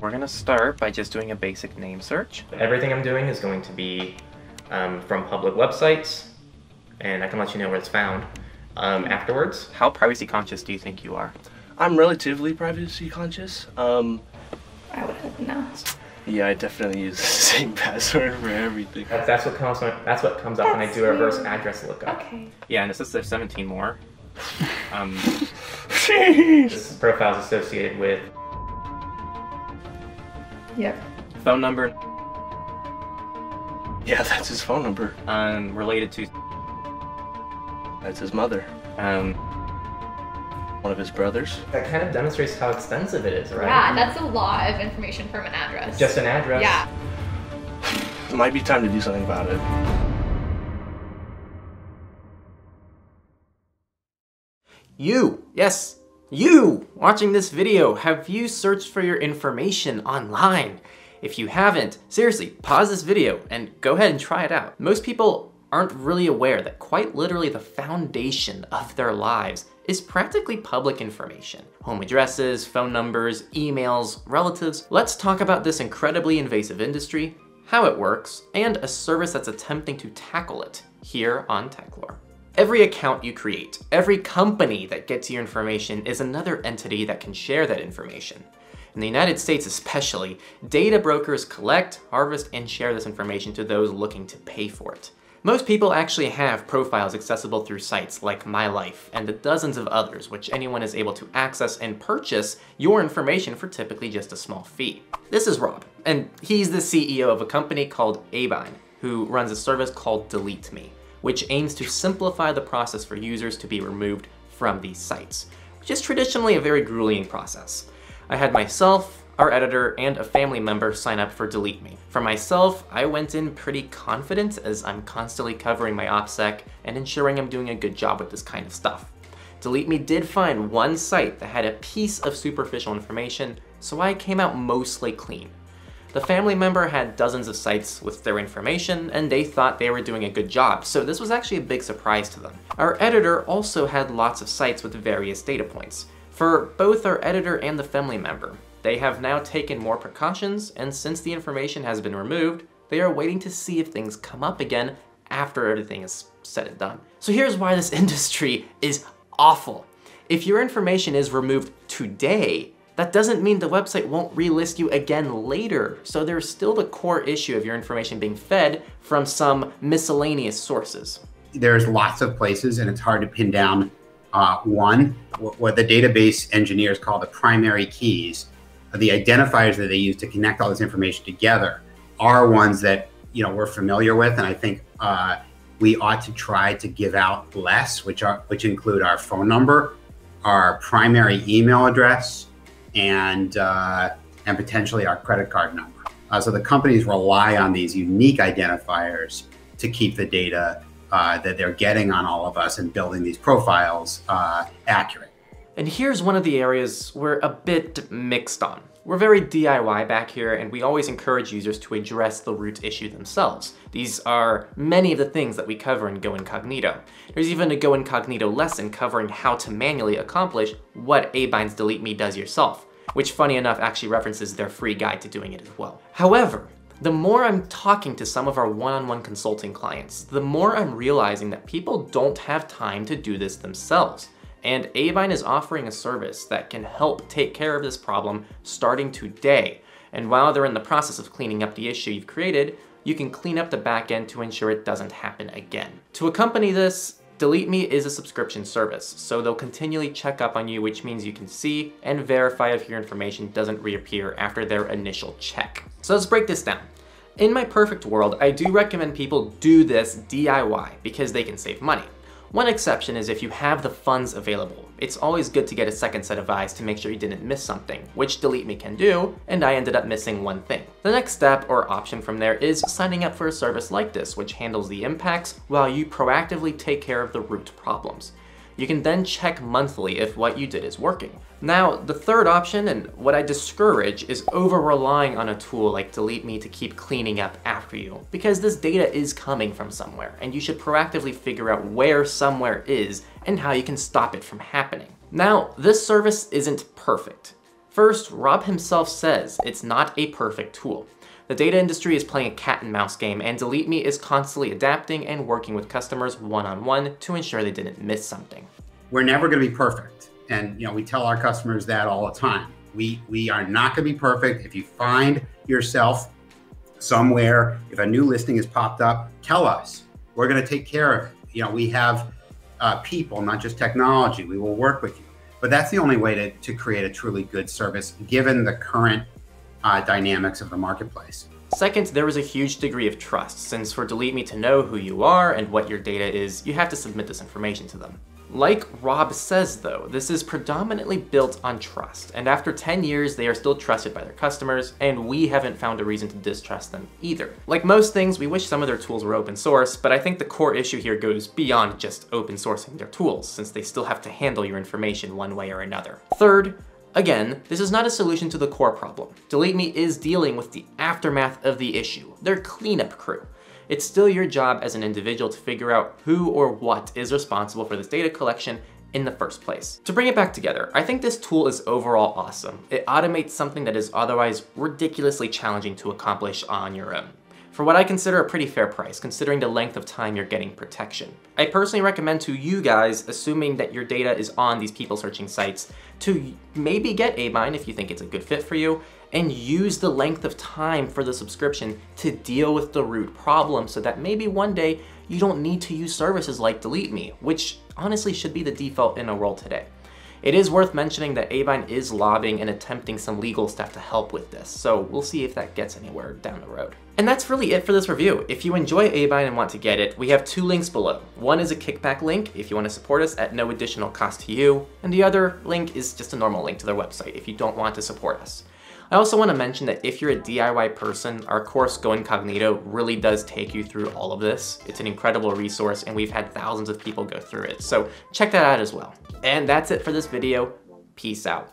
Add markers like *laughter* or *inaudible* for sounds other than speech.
We're gonna start by just doing a basic name search. Everything I'm doing is going to be um, from public websites, and I can let you know where it's found um, afterwards. How privacy conscious do you think you are? I'm relatively privacy conscious. Um, I wouldn't know. yeah, I definitely use the *laughs* same password for everything. That's, that's what comes. When, that's what comes up when I do a reverse weird. address lookup. Okay. Yeah, and it says there's 17 more. Um, *laughs* Jeez. this profile is associated with Yep. phone number Yeah, that's his phone number. um, related to That's his mother. um, One of his brothers. that kind of demonstrates how extensive it is, right? Yeah, that's a lot of information from an address. Just an address. Yeah. It might be time to do something about it. You, yes, you watching this video, have you searched for your information online? If you haven't, seriously, pause this video and go ahead and try it out. Most people aren't really aware that quite literally the foundation of their lives is practically public information. Home addresses, phone numbers, emails, relatives. Let's talk about this incredibly invasive industry, how it works, and a service that's attempting to tackle it here on Techlore. Every account you create, every company that gets your information is another entity that can share that information. In the United States especially, data brokers collect, harvest, and share this information to those looking to pay for it. Most people actually have profiles accessible through sites like My Life and the dozens of others which anyone is able to access and purchase your information for typically just a small fee. This is Rob, and he's the CEO of a company called Abine, who runs a service called Delete Me, which aims to simplify the process for users to be removed from these sites, which is traditionally a very grueling process. I had myself, our editor, and a family member sign up for Delete Me. For myself, I went in pretty confident as I'm constantly covering my OPSEC and ensuring I'm doing a good job with this kind of stuff. Delete Me did find one site that had a piece of superficial information, so I came out mostly clean. The family member had dozens of sites with their information, and they thought they were doing a good job, so this was actually a big surprise to them. Our editor also had lots of sites with various data points. For both our editor and the family member, they have now taken more precautions, and since the information has been removed, they are waiting to see if things come up again after everything is said and done. So here's why this *laughs* industry is awful. If your information is removed today, that doesn't mean the website won't relist you again later. So there's still the core issue of your information being fed from some miscellaneous sources. there's lots of places and it's hard to pin down uh, one wh- what the database engineers call the primary keys the identifiers that they use to connect all this information together are ones that you know we're familiar with and i think uh, we ought to try to give out less which are which include our phone number our primary email address and uh, and potentially our credit card number uh, so the companies rely on these unique identifiers to keep the data uh, that they're getting on all of us and building these profiles uh, accurate. And here's one of the areas we're a bit mixed on. We're very DIY back here, and we always encourage users to address the root issue themselves. These are many of the things that we cover in Go Incognito. There's even a Go Incognito lesson covering how to manually accomplish what Abine's Delete Me does yourself, which funny enough actually references their free guide to doing it as well. However, the more I'm talking to some of our one-on-one consulting clients, the more I'm realizing that people don't have time to do this themselves. And Abine is offering a service that can help take care of this problem starting today. And while they're in the process of cleaning up the issue you've created, you can clean up the back end to ensure it doesn't happen again. To accompany this, Delete Me is a subscription service, so they'll continually check up on you, which means you can see and verify if your information doesn't reappear after their initial check. So let's break this down. In my perfect world, I do recommend people do this DIY because they can save money. One exception is if you have the funds available. It's always good to get a second set of eyes to make sure you didn't miss something, which Delete Me can do, and I ended up missing one thing. The next step or option from there is signing up for a service like this, which handles the impacts while you proactively take care of the root problems. You can then check monthly if what you did is working. Now, the third option, and what I discourage, is over relying on a tool like Delete Me to keep cleaning up after you, because this data is coming from somewhere, and you should proactively figure out where somewhere is and how you can stop it from happening. Now, this service isn't perfect. First, Rob himself says it's not a perfect tool. The data industry is playing a cat and mouse game, and Delete Me is constantly adapting and working with customers one-on-one -on -one to ensure they didn't miss something. We're never going to be perfect, and you know we tell our customers that all the time. We we are not going to be perfect. If you find yourself somewhere, if a new listing has popped up, tell us. We're going to take care of it. You know, we have uh, people, not just technology. We will work with you. But that's the only way to, to create a truly good service given the current uh, dynamics of the marketplace. Second, there is a huge degree of trust, since for Delete Me to know who you are and what your data is, you have to submit this information to them. Like Rob says though, this is predominantly built on trust, and after 10 years they are still trusted by their customers, and we haven't found a reason to distrust them either. Like most things, we wish some of their tools were open source, but I think the core issue here goes beyond just open sourcing their tools, since they still have to handle your information one way or another. Third, Again, this is not a solution to the core problem. Delete Me is dealing with the aftermath of the issue, their cleanup crew. It's still your job as an individual to figure out who or what is responsible for this data collection in the first place. To bring it back together, I think this tool is overall awesome. It automates something that is otherwise ridiculously challenging to accomplish on your own for what I consider a pretty fair price, considering the length of time you're getting protection. I personally recommend to you guys, assuming that your data is on these people searching sites, to maybe get Abine if you think it's a good fit for you, and use the length of time for the subscription to deal with the root problem so that maybe one day you don't need to use services like Delete Me, which honestly should be the default in a world today. It is worth mentioning that Abine is lobbying and attempting some legal stuff to help with this, so we'll see if that gets anywhere down the road. And that's really it for this review. If you enjoy Abine and want to get it, we have two links below. One is a kickback link if you want to support us at no additional cost to you, and the other link is just a normal link to their website if you don't want to support us. I also want to mention that if you're a DIY person, our course Go Incognito really does take you through all of this. It's an incredible resource and we've had thousands of people go through it. So check that out as well. And that's it for this video. Peace out.